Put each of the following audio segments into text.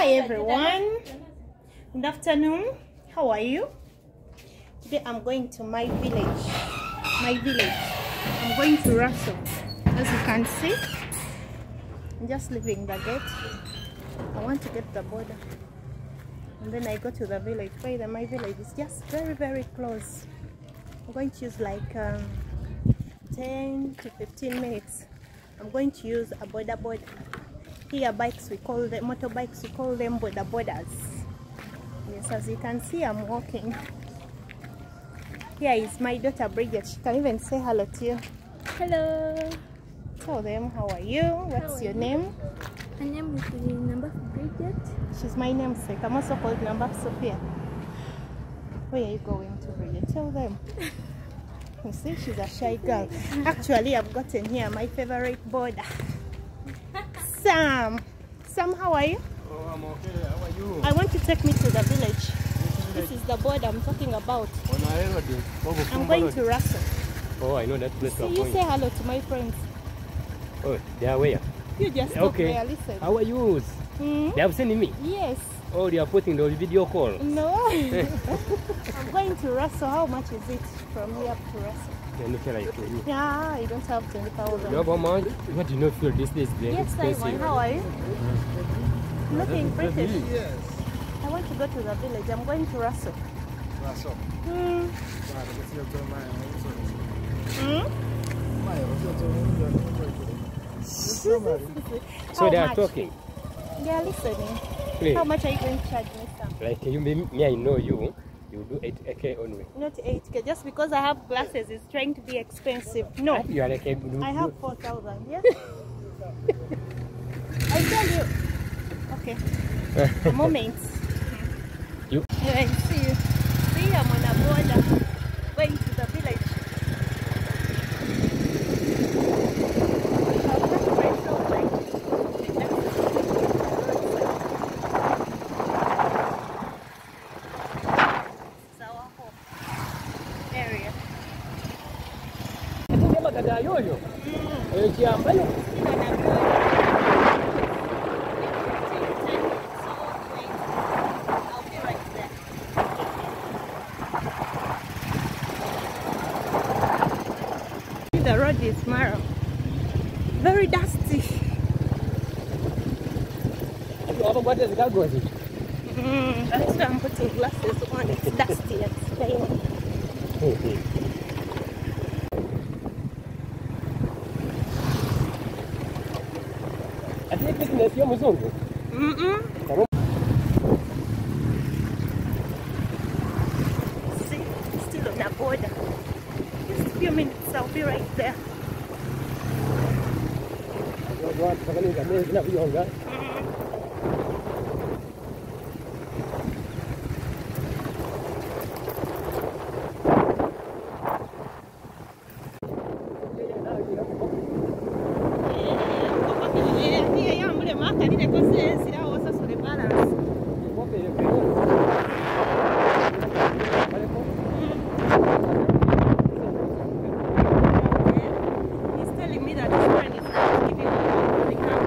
Hi everyone. Good afternoon. How are you? Today I'm going to my village. My village. I'm going to Lwaso. As you can see, I'm just leaving the gate. I want to get the boda. And then I go to the village. By the my village is just very very close. I'm going to use like um, 10 to 15 minutes. I'm going to use a boda boda. Here bikes we call them motorbikes we call them boda bodas. Yes, as you can see I'm walking. Here is my daughter Bridget. She can even say hello to you. Hello. Tell them how are you? What's are your you? name? My name is number Bridget. She's my namesake. I'm also called Nambak Sophia. Where are you going to Bridget? Tell them. You see, she's a shy girl. Actually, I've gotten here my favorite boda. Sam. Sam, how are you? Oh, I'm okay. How are you? I want to take me to the village. This is the boda I'm talking about. On I'm going to Lwaso. Oh, I know that place. See, you're say hello to my friends. Oh, they are where? You just Okay. there, listen. How are you? Hmm? They have seen me. Yes. Oh, they are putting the video call. No. I'm going to Lwaso. How much is it from here to Lwaso? Let me tell you. You Yeah, I don't have 20,000. you have how much? What do you know feel this is very Yes, Simon, expensive? how are you? Looking British. Yes. I want to go to the village. I'm going to Lwaso. That's all. Hmm. Right, let's get to my Hmm? My, let's get to somebody. So How they are much? talking. They are listening. Please, How much are you going to charge me, Sam? like you, me, me, I know you. You do 8k only. Not 8k. Just because I have glasses, it's trying to be expensive. No. You are like I have 4,000. Yes? I tell you. Okay. A moment. You- I see you. See, a boda going to the village. I'll take myself like the next- It's our home area. yoyo ekyambayo The road is narrow, very dusty. Abakwata zikagozi Mm, that's why I'm putting glasses on. It's dusty and stained. ate bizinesi y'omuzungu Mm-mm. See, still on the boda. Just a few minutes, I'll be right there. takaninga mezi nabuyonga Niyo yambule makalire ko sensirawo sasule balance. He's telling me that his friend is not giving him the car,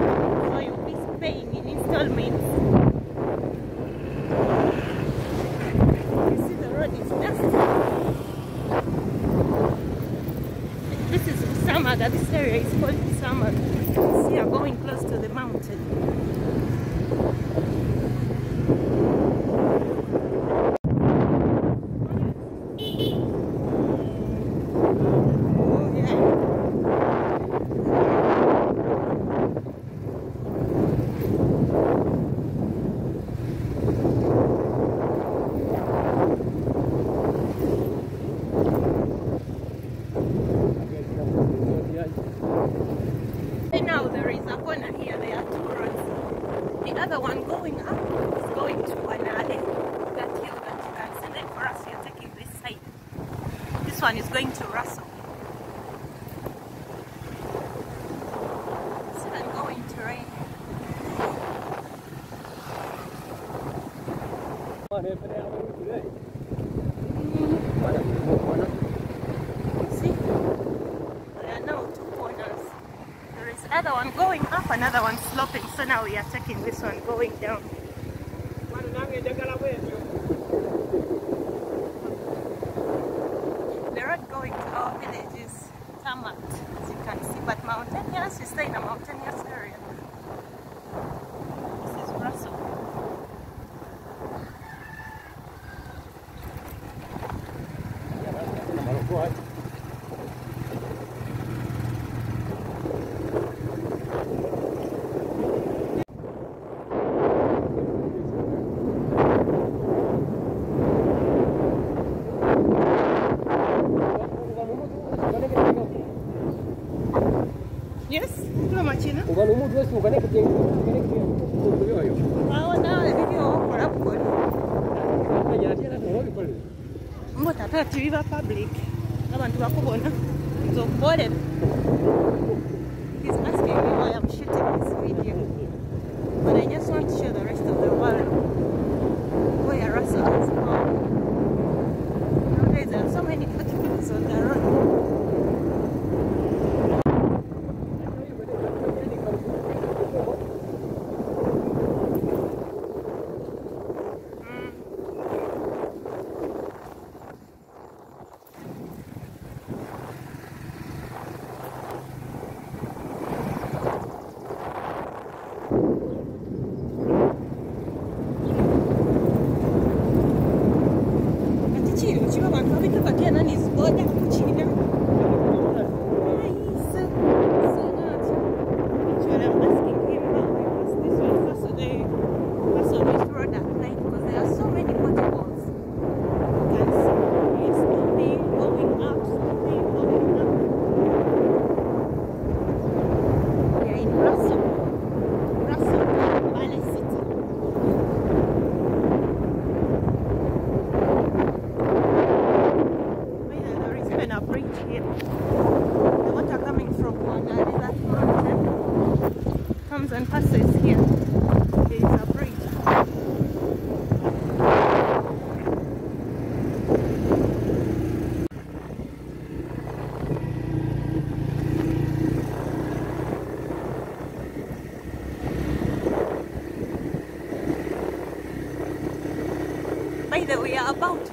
so you'll be paying in installments. You see the road is dusty. This is Usamaga. This area is called Usamaga. See, I'm going close to the mountain. Oh, yeah. Right now there is a corner here, there are two roads. The one going up is going to Wanale, that hill that you can see. For us, are taking this side. This one is going to Lwaso. ungano umuntu wese ungane kugenga yoyo aho nawe that we are about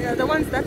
Yeah, the ones that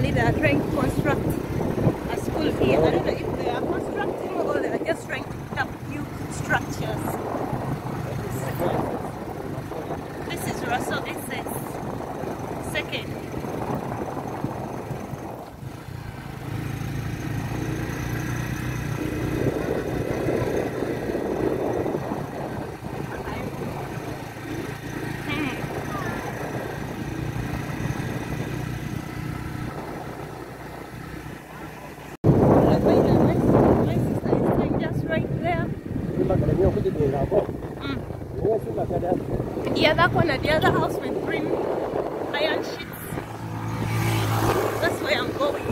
Actually, that are trying to construct a school here. I don't know if they are constructing or they are just trying to put up new structures. This is Lwaso SS. Second. My sister is staying just right there. Other the house with green iron sheets. That's where I'm going.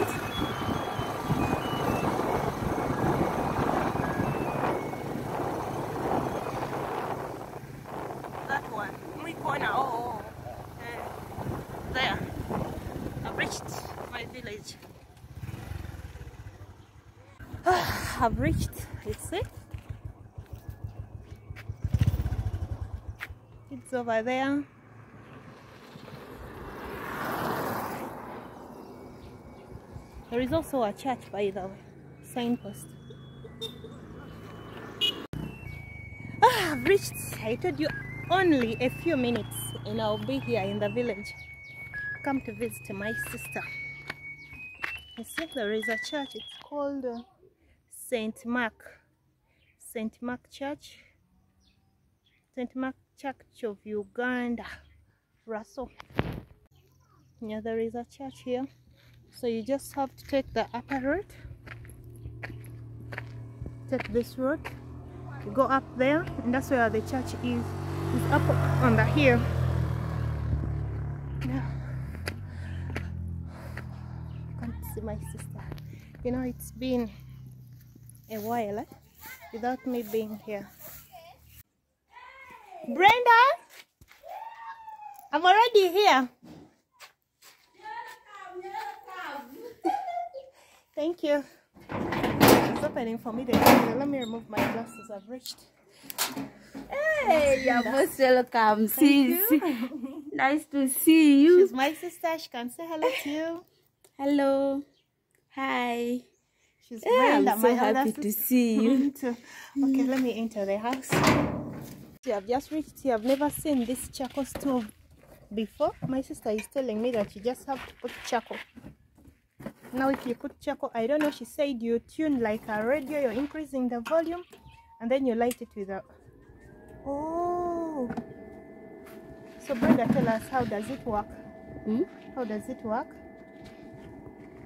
That one. My corner. Oh, oh, oh. Uh, there. I've reached my village. I've reached. It's it. Over there. There is also a church, by the way, signpost. Ah, I've reached. I you only a few minutes, and I'll be here in the village. Come to visit my sister. You see, there is a church. It's called uh, Saint Mark. Saint Mark Church. St. Mark Church of Uganda, Lwaso. Yeah, there is a church here. So you just have to take the upper road. Take this road. You go up there, and that's where the church is. It's up on the hill. Yeah. Can't see my sister. You know, it's been a while eh, without me being here. Brenda, I'm already here. Thank you. It's opening for me. Let me remove my glasses. I've reached. Hey, you're most welcome, nice to see you. She's my sister. She can say hello to you. Hello. Hi. She's Yeah, I'm so my happy to see you. Okay, let me enter the house. I've just reached here. I've never seen this charcoal stove before. My sister is telling me that you just have to put charcoal. Now, if you put charcoal, I don't know, she said you tune like a radio, you're increasing the volume, and then you light it with a. Oh! So, Brenda, tell us how does it work? Hmm? How does it work?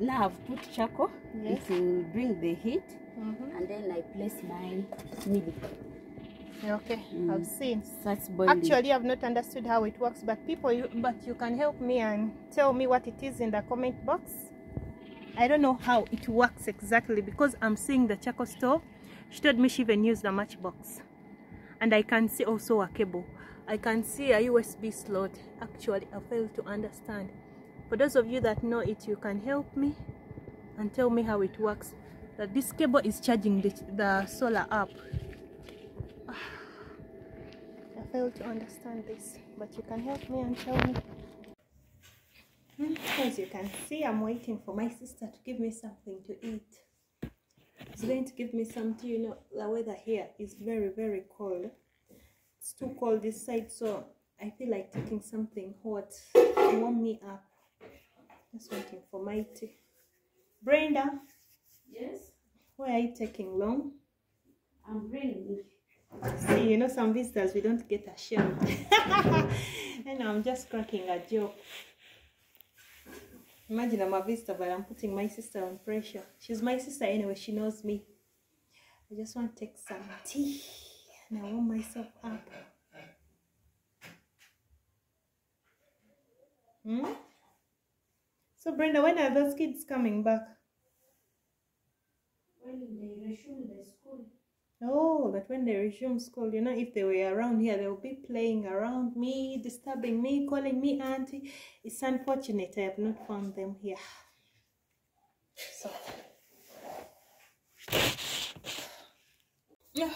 Now I've put charcoal. Yes. It will bring the heat, Mm-hmm. and then I place my milk. Okay, mm. I've seen. Starts boiling. Actually, I've not understood how it works, but people, you, but you can help me and tell me what it is in the comment box. I don't know how it works exactly because I'm seeing the charcoal stove. She told me she even used a matchbox, and I can see also a cable. I can see a USB slot. Actually, I fail to understand. For those of you that know it, you can help me and tell me how it works. That this cable is charging the, the solar up. I fail to understand this, but you can help me and tell me. Hmm, As you can see, I'm waiting for my sister to give me something to eat. She's going to give me some tea. You know, the weather here is very, very cold. It's too cold this side, so I feel like taking something hot to warm me up. Just waiting for my tea. Brenda, Yes, why are you taking long? I'm bringing. See, you know, some visitors, we don't get ashamed. and I'm just cracking a joke. Imagine I'm a visitor, but I'm putting my sister on pressure. She's my sister anyway, she knows me. I just want to take some tea and I warm myself up. Hmm? So, Brenda, when are those kids coming back? When they resume the school. Oh, but when they resume school, you know, if they were around here, they'll be playing around me, disturbing me, calling me auntie. It's unfortunate I have not found them here. So, yeah.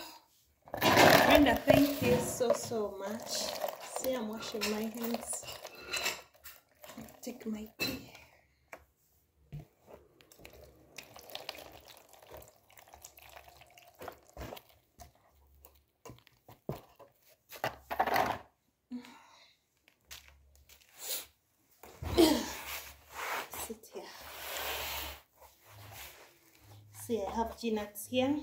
Brenda, thank you so, so much. See, I'm washing my hands. Take my tea. G nuts here.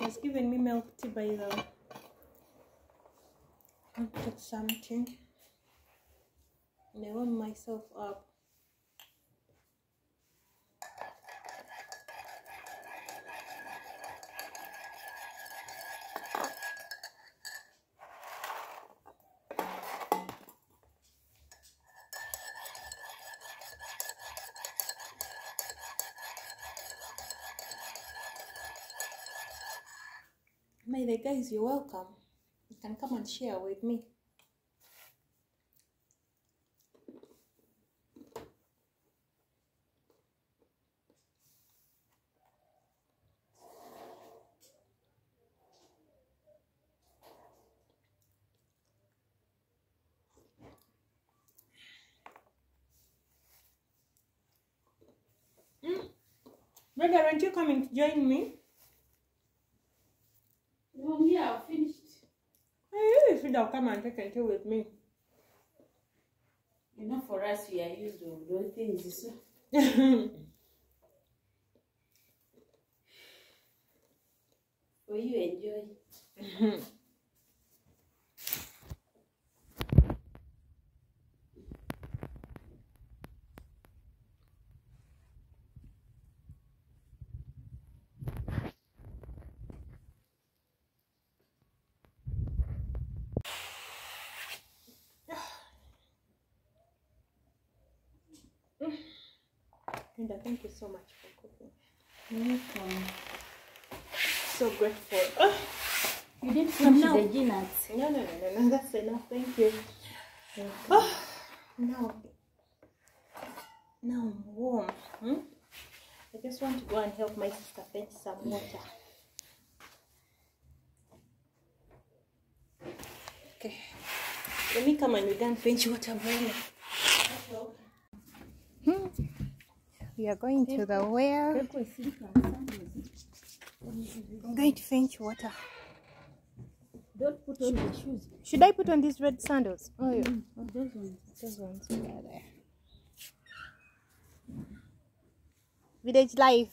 It's giving me milk tea by the way. I want to take something and I warm myself up. By the guys, you're welcome. You can come and share with me. Hmm? Brother, aren't you coming to join me? Have come and take a tea with me. You know, for us, we are used to those things. For you, enjoy. Linda, thank you so much for cooking. Welcome. So grateful. Ah, You didn't finish now- the G-nuts. no, no, no, no, no, that's enough. Thank you. Oh, now, now I'm warm. Hmm? I just want to go and help my sister fetch some water. Okay. Let me come and we can fetch water, Brenda. Hmm. We are going to the well. I'm going to fetch water. Don't put on the shoes. Should I put on these red sandals? Oh, yeah. Mm, mm, those ones. Those ones are there. Village life.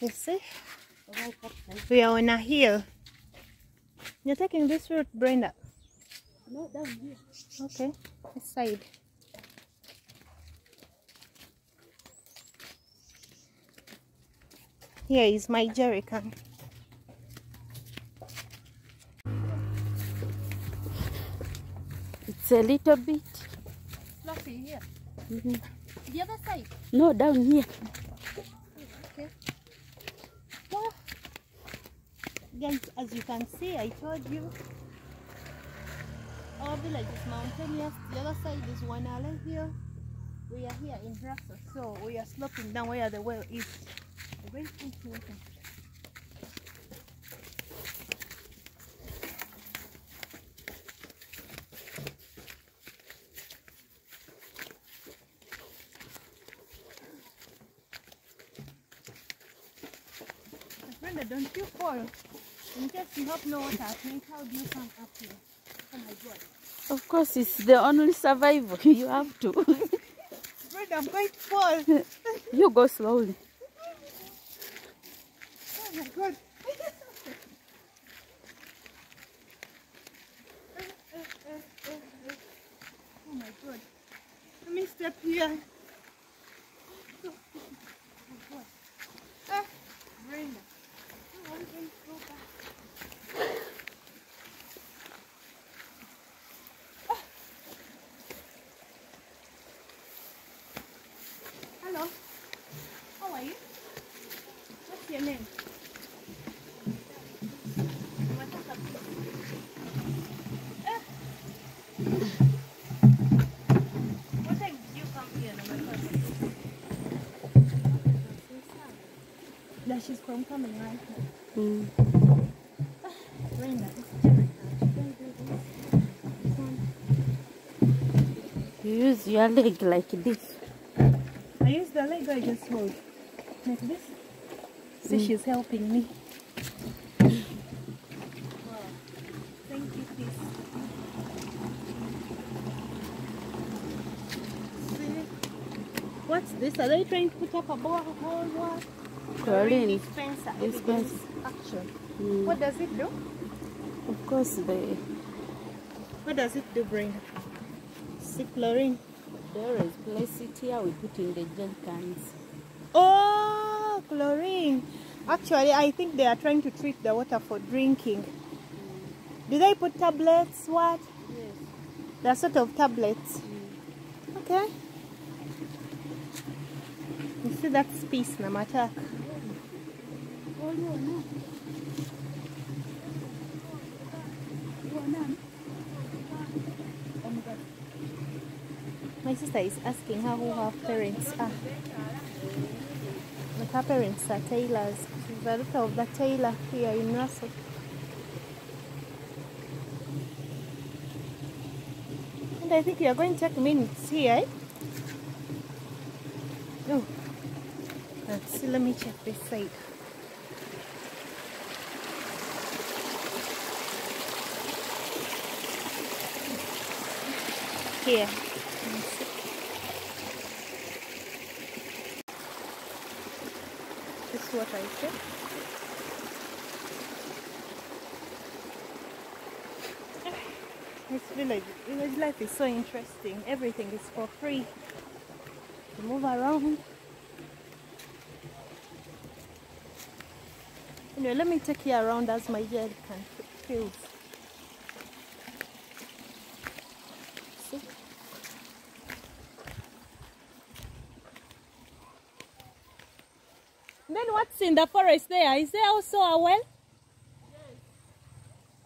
You see? We are on a hill. You're taking this route, Brenda. No, down here. Okay, this side. Here is my jerrycan. It's a little bit. Fluffy here. Mhm. The other side. No, down here. Okay. Well, guys, as you can see, I told you our village is mountainous. The other side is Wanale here We are here in Lwaso, so we are sloping down where the well is. Brenda, don't you fall. In case you have no water how do you come up here? Oh my god. Of course, it's the only survival. You have to. Brenda, I'm going to fall. you go slowly. Oh my god. oh my god. Let me step here. Oh my god. Ah, Brenda. Oh, I'm going to go back. Ah. Hello. How are you? What's your name? Wataka. Eh. What time did you come here, Namakasa? Coming right now. Mm. Brenda, it's Jericho. Should I do this? You use your leg like this. I use the leg I just hold. Like this. See, she's helping me. Wow. Thank you, please. See? What's this? Are they trying to put up a? What? Chlorine. dispenser. Dispenser. Action. Mm. What does it do? Of course, the What does it do, Brenda? See chlorine. there is place it here. We put in the gel cans. Oh, chlorine. Actually, I think they are trying to treat the water for drinking. Do they put tablets? What? Yes. They're sort of tablets. Okay. You see that piece na matak. My sister is asking her who her parents are. Like her parents are tailors. She's the daughter of the tailor here in Lwaso. And I think you are going to take minutes here. Eh? Oh. Let's see, let me check this side. Here. This is what I said. This village, village life is so interesting. Everything is for free. You move around. Anyway, let me take you around as my jet can feels. See? Then what's in the forest there? Is there also a well?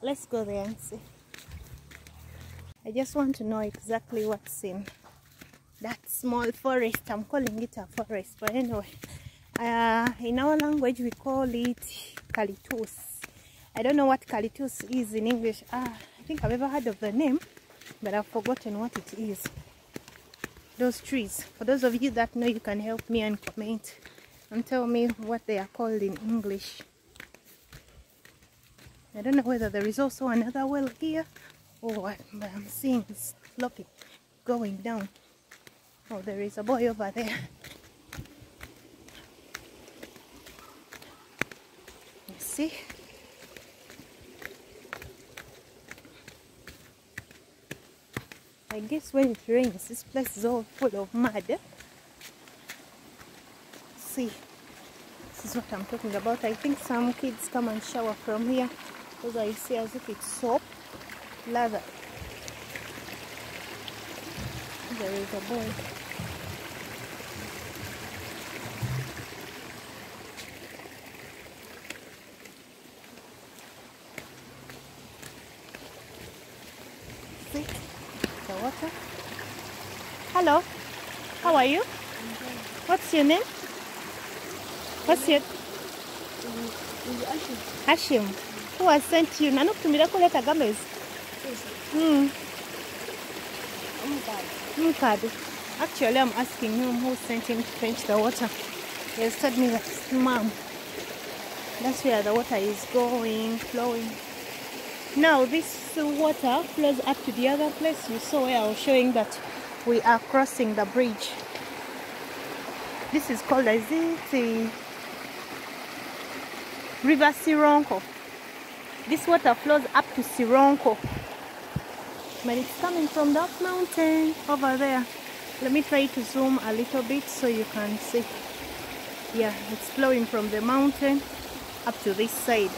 Let's go there and see. I just want to know exactly what's in that small forest. I'm calling it a forest, but anyway, uh, in our language we call it calitus. I don't know what calitus is in English. Ah, I think I've ever heard of the name, but I've forgotten what it is. Those trees. For those of you that know, you can help me and comment and tell me what they are called in English. I don't know whether there is also another well here or what, but I'm seeing it's going down. Oh, there is a boy over there. You see? I guess when it rains, this place is all full of mud. eh? See, this is what I'm talking about. I think some kids come and shower from here because I see as if it's soap, lather. There is a boy. See the water. Hello, how are you? What's your name? What's Hashim? Who has sent you? Nanukutumira kuleta gamezi. Hmm. Mukadu. Actually, I'm asking him who sent him to fetch the water. He has told me that mom. That's where the water is going, flowing. Now, this water flows up to the other place you saw where I was showing that we are crossing the bridge. This is called, is it River Sironko? This water flows up to Sironko. But it's coming from that mountain over there. Let me try to zoom a little bit so you can see. Yeah, it's flowing from the mountain up to this side.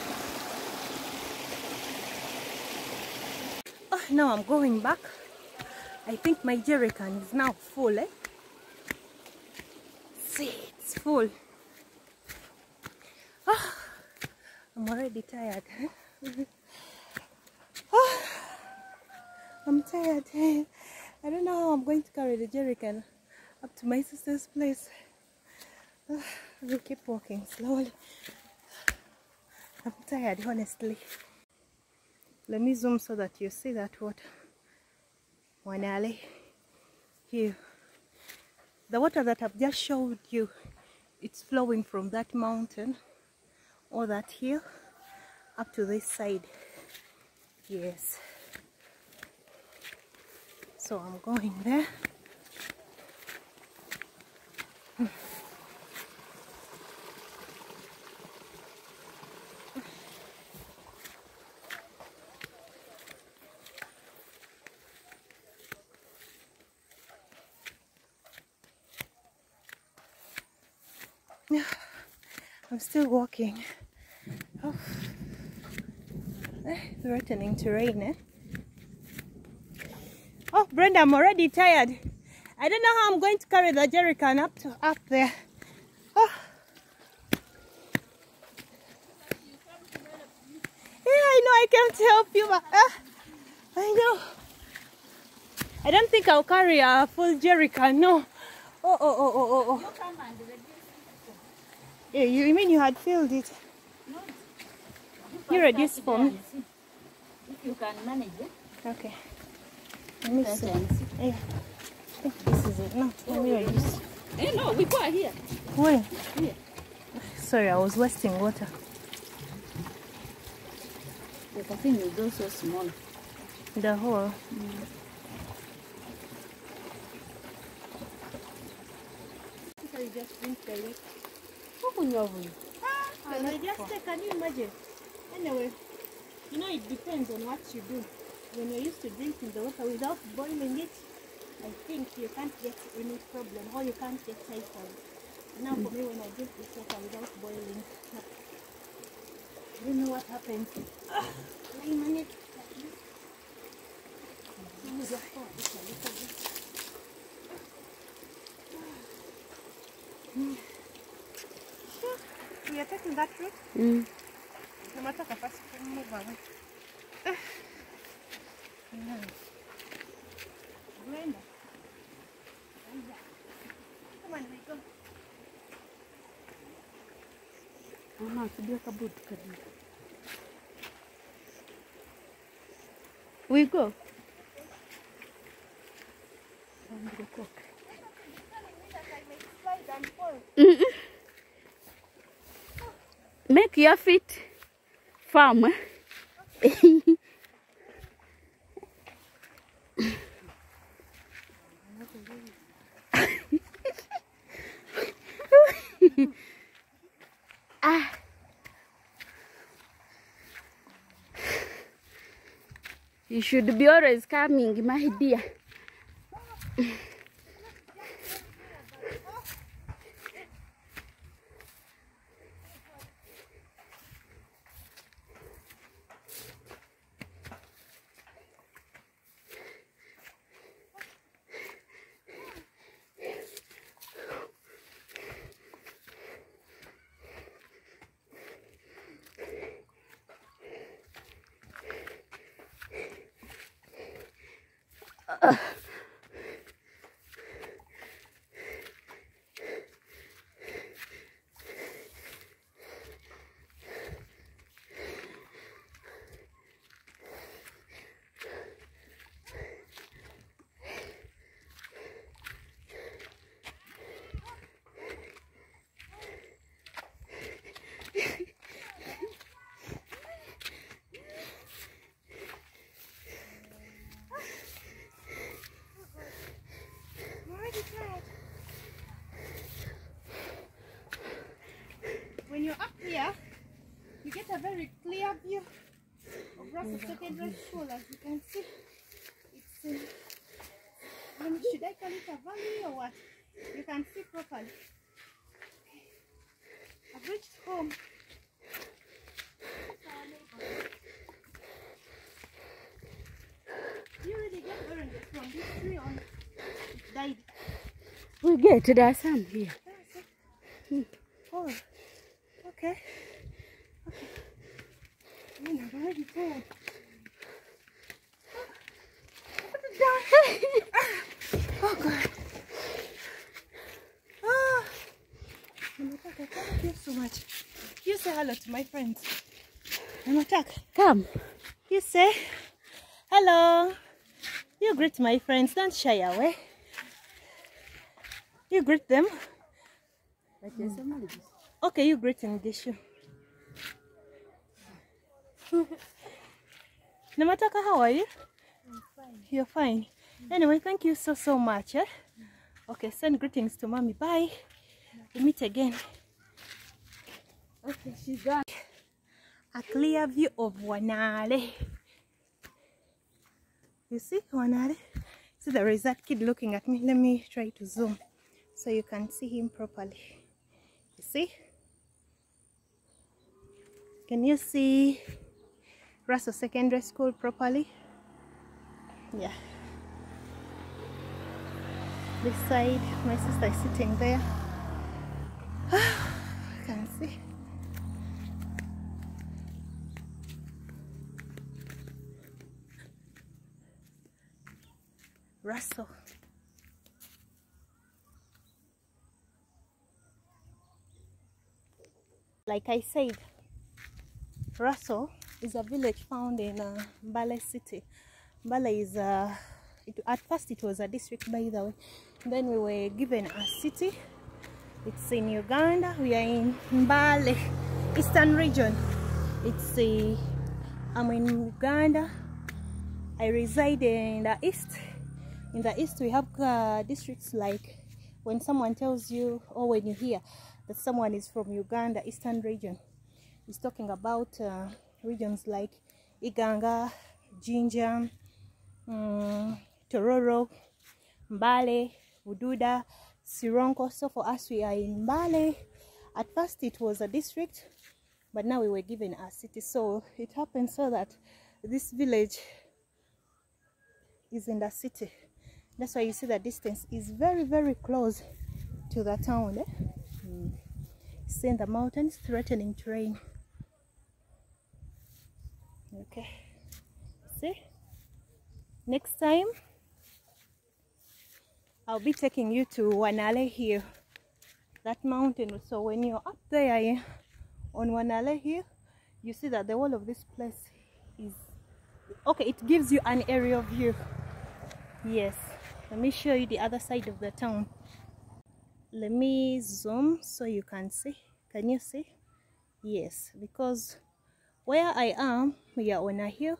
Oh, now I'm going back. I think my jerrycan is now full. Eh? See, it's full. Oh, I'm already tired. Oh, I'm tired. I don't know how I'm going to carry the jerrycan up to my sister's place. Oh, we'll keep walking slowly. I'm tired, honestly. Let me zoom so that you see that water. Wanale. here. The water that I've just showed you, it's flowing from that mountain or that hill up to this side. Yes. So I'm going there. Still walking. Oh. Eh, threatening to rain, eh? Oh, Brenda, I'm already tired. I don't know how I'm going to carry the jerrycan up to up there. Oh. Yeah, I know I came to help you, but uh, I know. I don't think I'll carry a full jerrycan. No. Oh, oh, oh, oh, oh, oh. Eh, you, you mean you had filled it? You reduced for me. If you can manage it, Okay. Let me see. Yeah. I think this is it. No, let me reduce. Eh, no, we go here. Where? Here. Sorry, I was wasting water. The thing is also small. The hole. Mm. So you just drink the lake. Can I just say, can you imagine? Anyway, you know it depends on what you do. When you're used to drinking the water without boiling it, I think you can't get any problem or you can't get typhoid. Now for me, when I drink this water without boiling, I don't know what happens. Ah, nine minutes. Let me just pour this a little bit. We are taking that route. Mm. Tunataka first move away. Yeah. Brenda. Brenda. Come on, we go. Mama, sijua kabuti kabisa. We go. Mm-mm. Make your feet firm. ah. You should be always coming, my dear. Clear view of Lwaso Secondary School. As you can see, it's uh, um, should I call it a valley or what? You can see properly. I've reached home. You really get oranges from this tree on it died. We get there some here. Oh. Okay. I'm already tired. Put it down. oh, God. Ah. Namataka, thank you so much. You say hello to my friends. Namataka, Come. you say hello. You greet my friends. Don't shy away. You greet them. Okay, you greet in Gishu. Namataka, how are you? I'm fine. You're fine. Anyway, thank you so so much. Eh? Okay, send greetings to mommy. Bye. We meet again. Okay, she's gone. A clear view of Wanale. You see Wanale? See there is that kid looking at me. Let me try to zoom so you can see him properly. You see? Can you see Lwaso Secondary School properly? Yeah. This side, my sister is sitting there. You can see. Lwaso. Like I said, Lwaso is a village found in uh, Mbale city. Mbale is uh, it, at first it was a district by the way. Then we were given a city. It's in Uganda. We are in Mbale, eastern region. It's a, I'm in Uganda. I reside in the east. In the east, we have uh, districts like when someone tells you or when you hear that someone is from Uganda, eastern region, he's talking about uh, regions like Iganga, Jinja, um, Tororo, Mbale, Ududa, Sironko. So for us, we are in Mbale. At first, it was a district, but now we were given a city. So it happened so that this village is in the city. That's why you see the distance is very, very close to the town. Eh? Mm. The mountains, threatening terrain. Okay. See? Next time, I'll be taking you to Wanale Hill, that mountain. So when you're up there eh, on Wanale Hill, you see that the whole of this place is okay. It gives you an aerial view. Yes, let me show you the other side of the town. Let me zoom so you can see. Can you see? Yes, because where I am, are on a hill,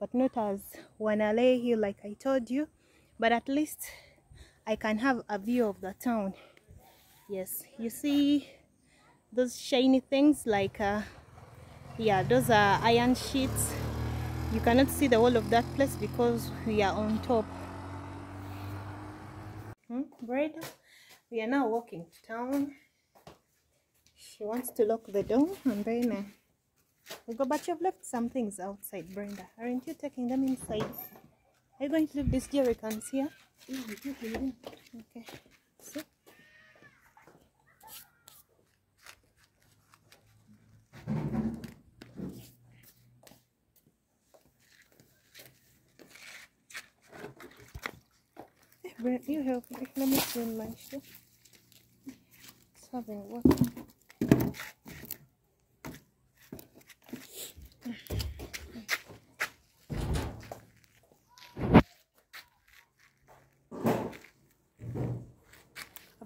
but not as Wanale Hill like I told you, but at least I can have a view of the town. Yes, you see those shiny things like, uh, yeah, those are iron sheets. You cannot see the whole of that place because we are on top. Hmm? Brenda, we are now walking to town. She wants to lock the door and then uh, we go, but you've left some things outside, Brenda. Aren't you taking them inside? Are you going to leave these jerry cans here? Okay. Eh, Brent, you help me. Let me my shoe. It's having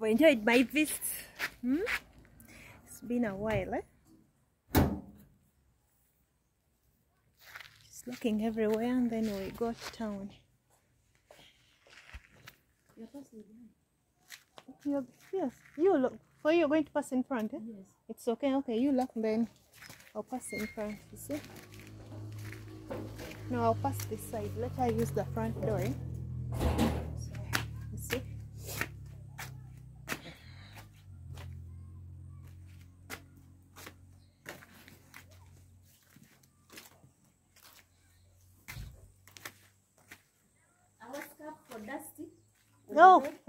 I've enjoyed my visit. Hmm? It's been a while, eh? Just looking everywhere and then we go to town. You're, yes, you look. For you, you're going to pass in front, eh? Yes. It's okay, okay. You look, then I'll pass in front. You see? No, I'll pass this side. Let her use the front door. Eh? So, you see?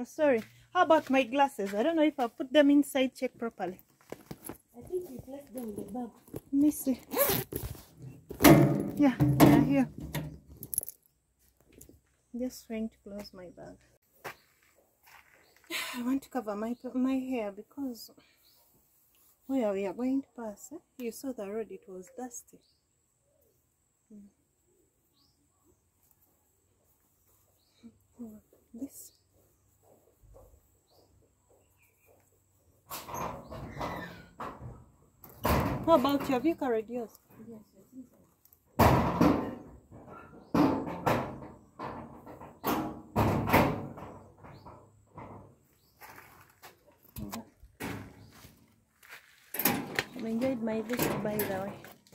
Oh, sorry. How about my glasses? I don't know if I put them inside. Check properly. I think you left them in the bag. Let me see. Yeah, they're here. Just trying to close my bag. I want to cover my my hair because where we are going to pass, eh? you saw the road; it was dusty. Mm. Mm, This How about you? Have you carried yours? I've enjoyed my visit by the way,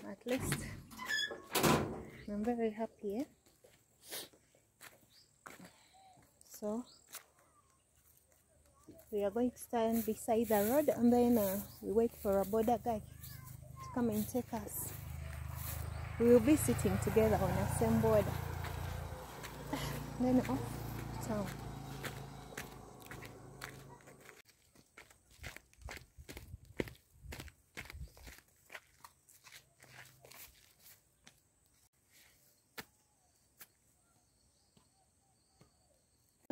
at least. I'm very happy. Eh? So we are going to stand beside the road and then uh, we wait for a boda guy to come and take us. We will be sitting together on the same boda. Then off to town.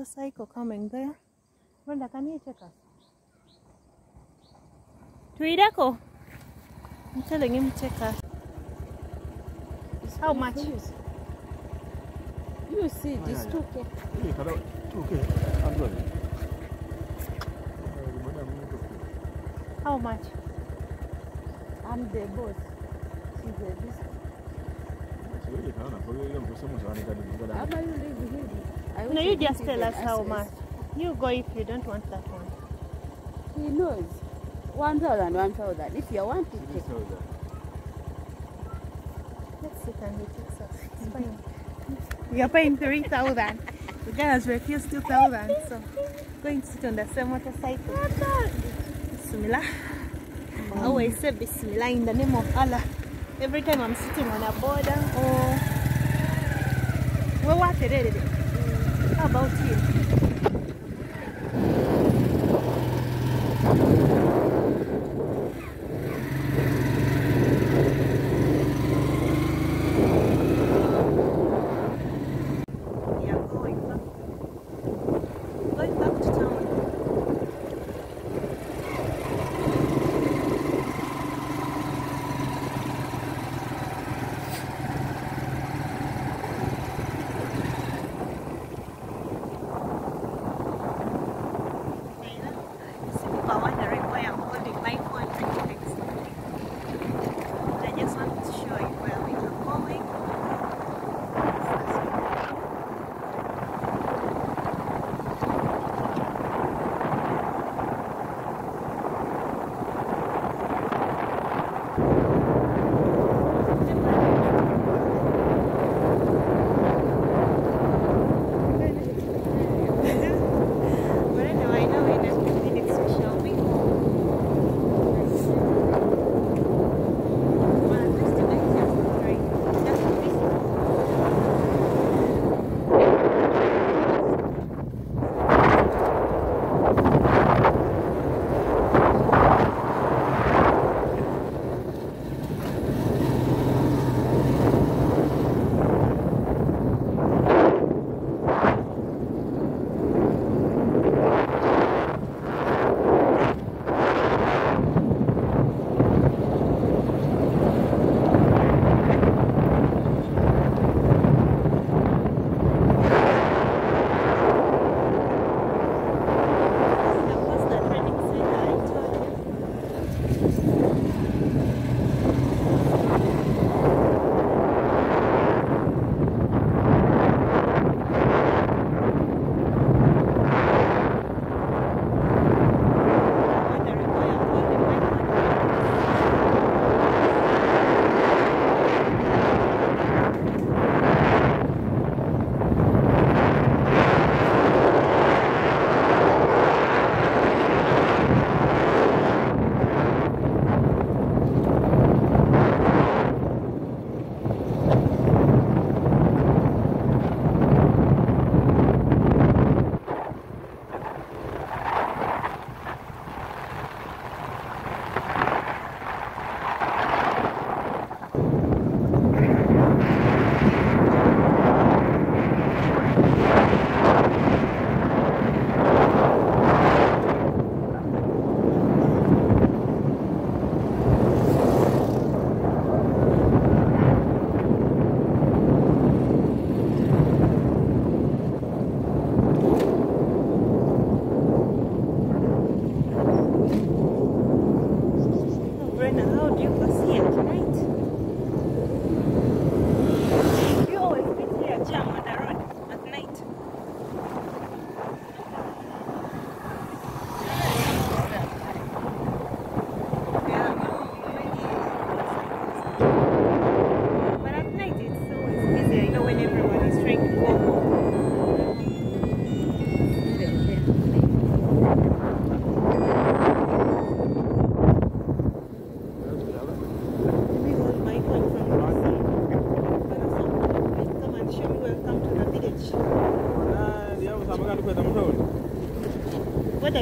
Cycle coming there. Tuidako? I'm telling him to take us. How much? You see, this yeah. two K. Hii kada tuke andoni. Madam niko ku. How much? I'm the boss. She's the this. Sio hii kana kwa hiyo ile mposemo sana kadi ngada. How about you live here? I No, wish you I just could tell even us how access. much. You go if you don't want that one. He knows. One thousand, one thousand. If you want to take. Let's sit and he takes us. It's fine. You're paying 3,000. The guy has refused 2,000. So, going to sit on the same motorcycle. Bismillah. I always say Bismillah in the name of Allah. Every time I'm sitting on a boda or. Well, what it is. How about you?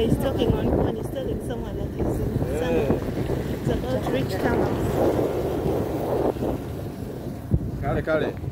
Is talking on phone. He's telling someone that he's in somewhere. It's about rich camels. Kale kale.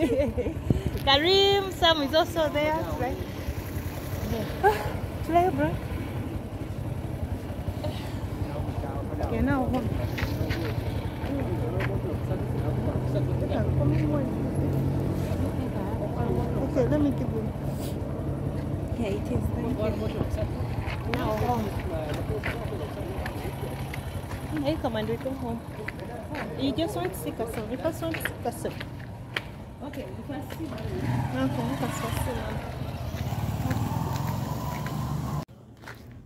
Karim, Sam is also there, right? Yeah. Play, bro. You're now home. Okay, let me give you. Yeah, it is. Now home. Hey, come on, we go home. You just want to see Kassim. You just want to see Kassim. Okay, you can see. Okay, you can see Kassim.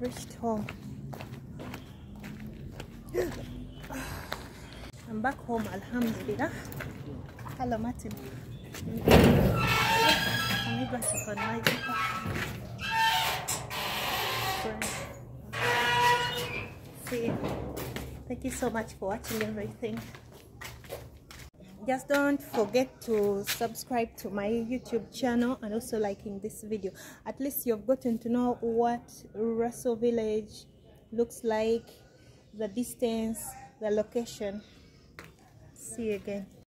Reached home. I'm back home, Alhamdulillah. Hello, Martin. Amiga supervisor. Friend. See. Thank you so much for watching everything. Just don't forget to subscribe to my YouTube channel and also liking this video. At least you've gotten to know what Lwaso Village looks like, the distance, the location. See you again.